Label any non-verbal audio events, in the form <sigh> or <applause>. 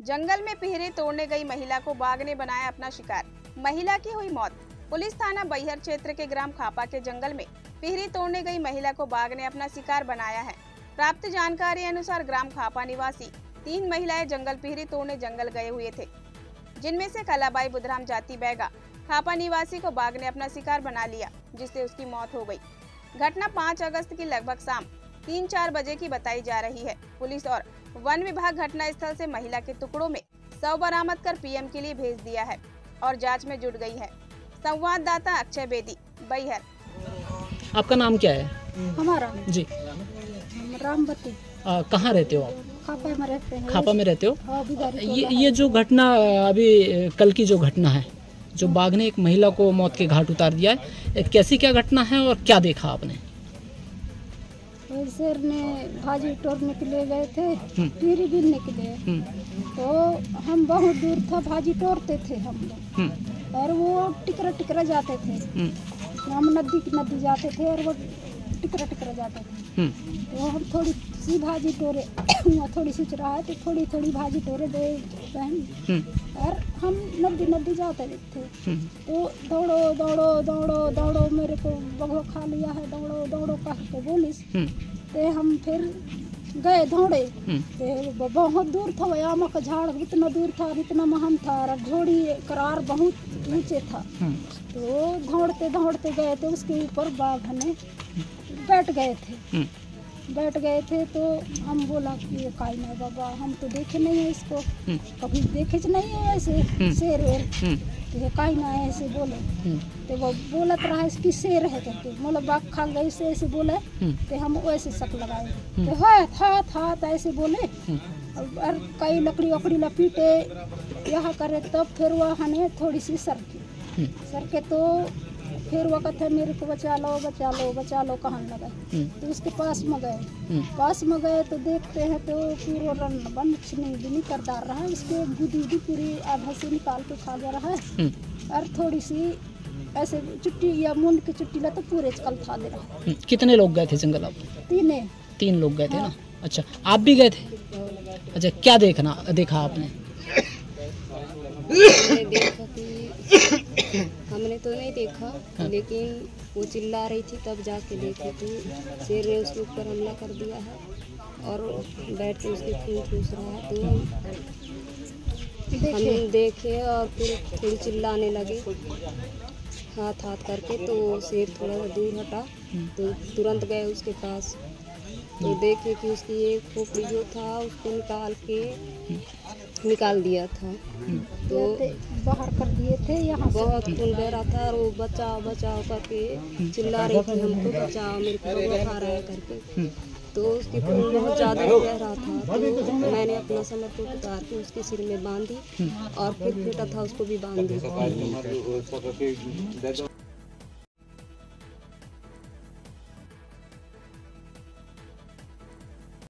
जंगल में पिहरे तोड़ने गई महिला को बाघ ने बनाया अपना शिकार। महिला की हुई मौत। पुलिस थाना बैहर क्षेत्र के ग्राम खापा के जंगल में पिहरी तोड़ने गई महिला को बाघ ने अपना शिकार बनाया है। प्राप्त जानकारी अनुसार ग्राम खापा निवासी तीन महिलाएँ जंगल पिहरी तोड़ने जंगल गए हुए थे। जिनमें से कलाबाई बुधराम जाति बैगा, खापा निवासी को बाघ ने अपना शिकार बना लिया, जिससे उसकी मौत हो गई। घटना 5 अगस्त की लगभग शाम तीन चार बजे की बताई जा रही है। पुलिस और वन विभाग घटना स्थल से महिला के टुकड़ों में शव बरामद कर पीएम के लिए भेज दिया है और जाँच में जुट गई है। संवाददाता अक्षय बेदी बैहर। आपका नाम क्या है? हमारा जी। आ, कहाँ रहते हो आप? खापे में रहते हैं। खापा में रहते हो? हाँ ये ये जो घटना अभी कल की जो घटना है जो बाघ ने एक महिला को मौत के घाट उतार दिया है कैसी क्या घटना है और क्या देखा आपने? शेर ने भाजी तोड़ने के लिए गए थे हम्म। पीरी बीनने के लिए। हम्म, तो हम बहुत दूर था भाजी तोड़ते थे हम लोग। हम्म, और वो टिकरा टिकरा जाते थे। हम्म, हम नदी की नदी जाते थे और वो टिकरा टिकरा जाता थे। हम्म, तो हम थोड़ी सी भाजी तोड़े वहाँ <coughs> थोड़ी सी चुरा है तो थोड़ी थोड़ी भाजी तोड़े दे बहन। हम्म, और हम नदी नदी जाते थे। हम्म, तो दौड़ो दौड़ो दौड़ो दौड़ो मेरे को बगो खा लिया है दौड़ो दौड़ो कह के बोलिस। ते हम फिर गए दौड़े। ते बहुत दूर था आम का झाड़ इतना दूर था इतना महम था और घोड़ी करार बहुत ऊँचे था। तो दौड़ते दौड़ते गए थे उसके ऊपर बाघ ने बैठ गए थे। हम्म, बैठ गए थे तो हम बोला कि ये काई नहीं बाबा हम तो देखे नहीं है इसको। हम्म, कभी देखे नहीं है ऐसे शेर वेर। हम्म, तो ये काई ना है ऐसे बोले। हम्म, तो वो बोलत रहा कि शेर है करके मतलब बाघ खा गई से ऐसे बोले। हम्म, तो हम वैसे शक लगाए। तो है था था तो ऐसे बोले। हम्म, और कई लकड़ी वकड़ी लपीटे। यह करे तब फिर वह हमें थोड़ी सी सर की हम्म, सर के तो फिर वो कहते हैं मेरे को बचा लो बचा लो बचा लो कहने लगा हम्म, तो उसके पास में गए। हम्म, पास में गए तो देखते हैं तो पूरा रन बन छिनी बिनी कर डाल रहा है। उसके गुदी उदी पूरी आधा से निकाल के खा जा रहा है। हम्म, और थोड़ी सी ऐसे चुट्टी या मुंड की चुट्टी ला तो पूरे कल खा दे रहा है। कितने लोग गए थे जंगल आप? तीने। तीन लोग गए थे ना? अच्छा आप भी गए थे? अच्छा क्या देखना देखा आपने? <coughs> हमने तो नहीं देखा, लेकिन वो चिल्ला रही थी तब जाके देखे तो शेर ने उसके ऊपर हमला कर दिया है और बैठ के उसके खून चूस रहा है। तो हम देखे और फिर थोड़ी चिल्लाने लगे। हाथ हाथ करके तो शेर थोड़ा दूर हटा तो तुरंत गए उसके पास। तो देखे कि उसकी एक खोपड़ी जो था उसको निकाल के निकाल दिया था। तो बाहर कर दिए थे यहाँ बहुत खून बह रहा था और वो बचाओ बचाओ करके चिल्ला रही थी हमको बचाओ मेरे को बुखार रहा है करके। तो उसकी खून बहुत ज़्यादा बह रहा था। तो मैंने अपना समर को उतार के उसके सिर में बांधी और फिर बेटा था उसको भी बाँध दी